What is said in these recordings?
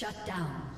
Shut down.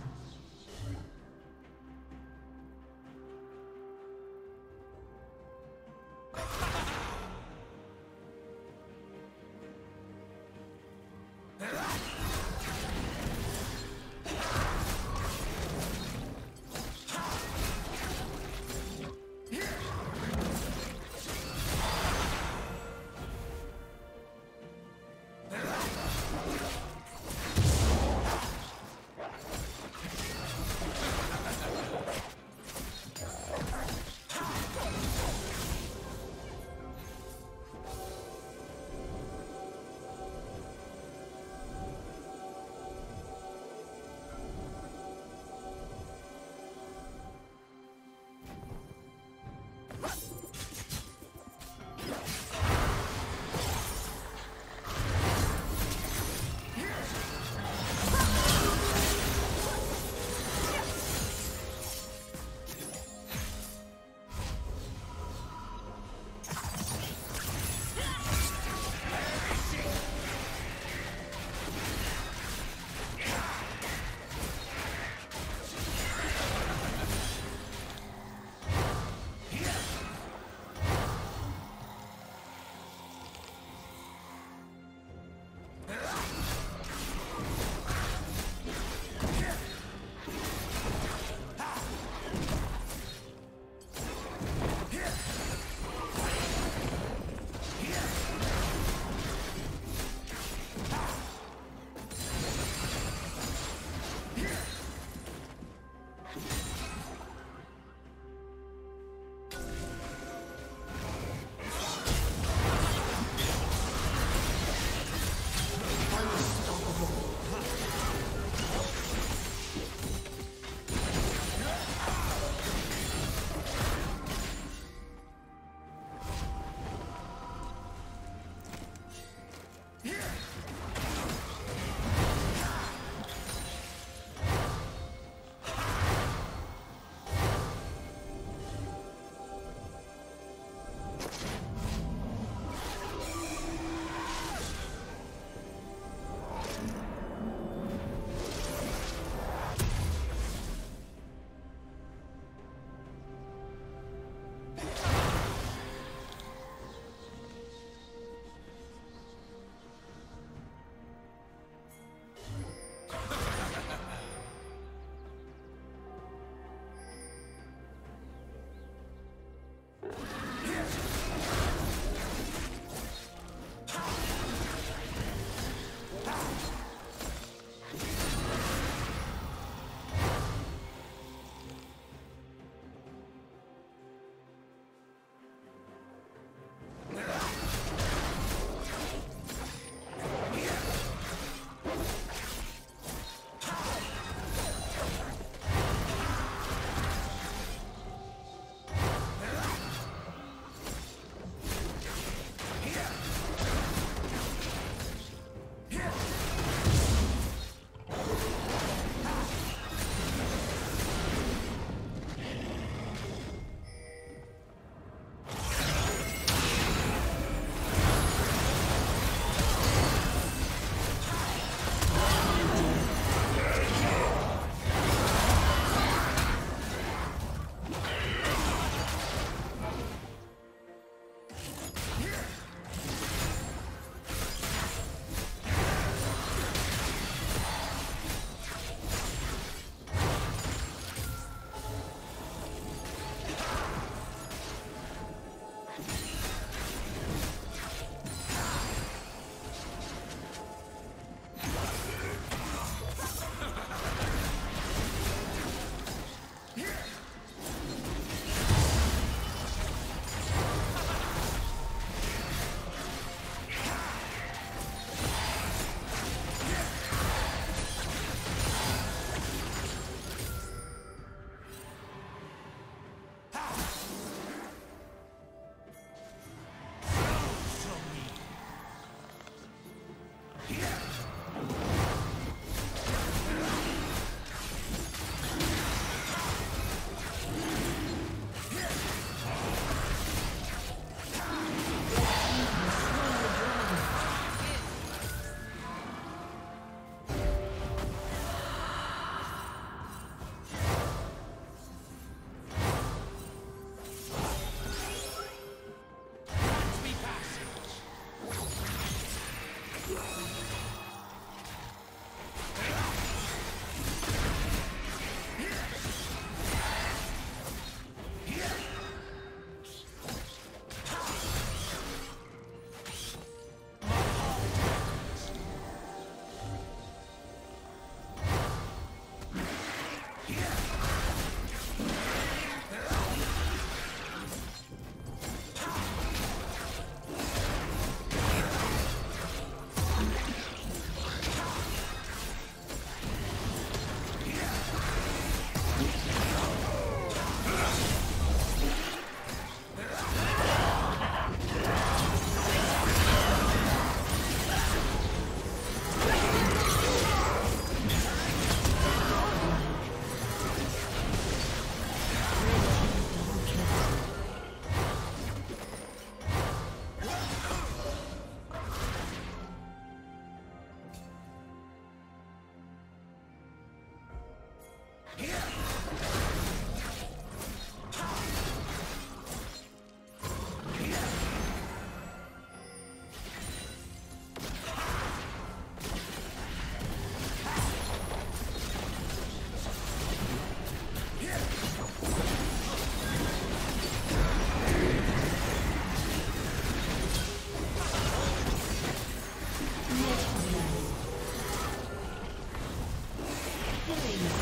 Thank you.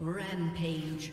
Rampage.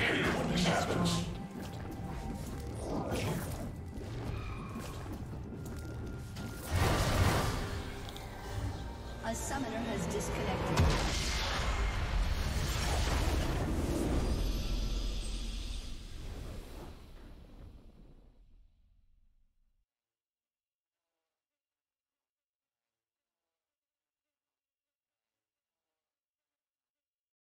A summoner has disconnected.